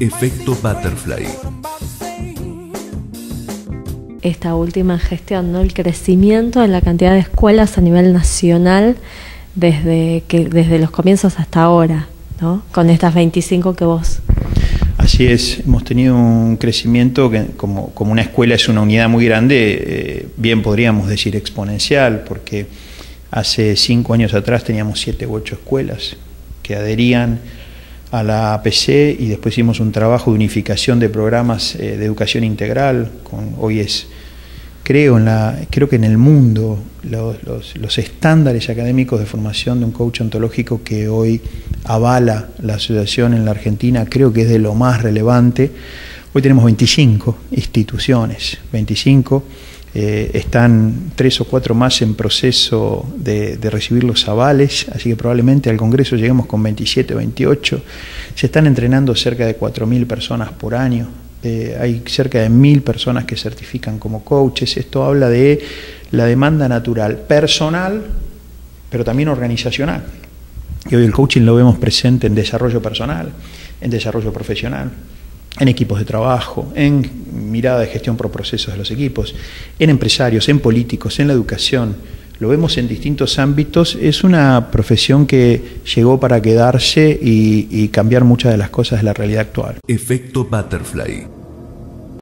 Efecto Butterfly. Esta última gestión, ¿no? El crecimiento en la cantidad de escuelas a nivel nacional desde que desde los comienzos hasta ahora, ¿no? Con estas 25 que vos Así es, hemos tenido un crecimiento que como, como una escuela es una unidad muy grande, eh, bien podríamos decir exponencial, porque hace cinco años atrás teníamos siete u ocho escuelas que adherían a la APC y después hicimos un trabajo de unificación de programas eh, de educación integral, con, hoy es creo, en la, creo que en el mundo los, estándares académicos de formación de un coach ontológico que hoy avala la asociación en la Argentina, creo que es de lo más relevante. Hoy tenemos 25 instituciones, 25, eh, están tres o cuatro más en proceso de, recibir los avales, así que probablemente al Congreso lleguemos con 27 o 28. Se están entrenando cerca de 4.000 personas por año eh, hay cerca de mil personas que certifican como coaches. Esto habla de la demanda natural personal, pero también organizacional. Y hoy el coaching lo vemos presente en desarrollo personal, en desarrollo profesional, en equipos de trabajo, en mirada de gestión por procesos de los equipos, en empresarios, en políticos, en la educación. Lo vemos en distintos ámbitos. Es una profesión que llegó para quedarse y, y cambiar muchas de las cosas de la realidad actual. Efecto Butterfly.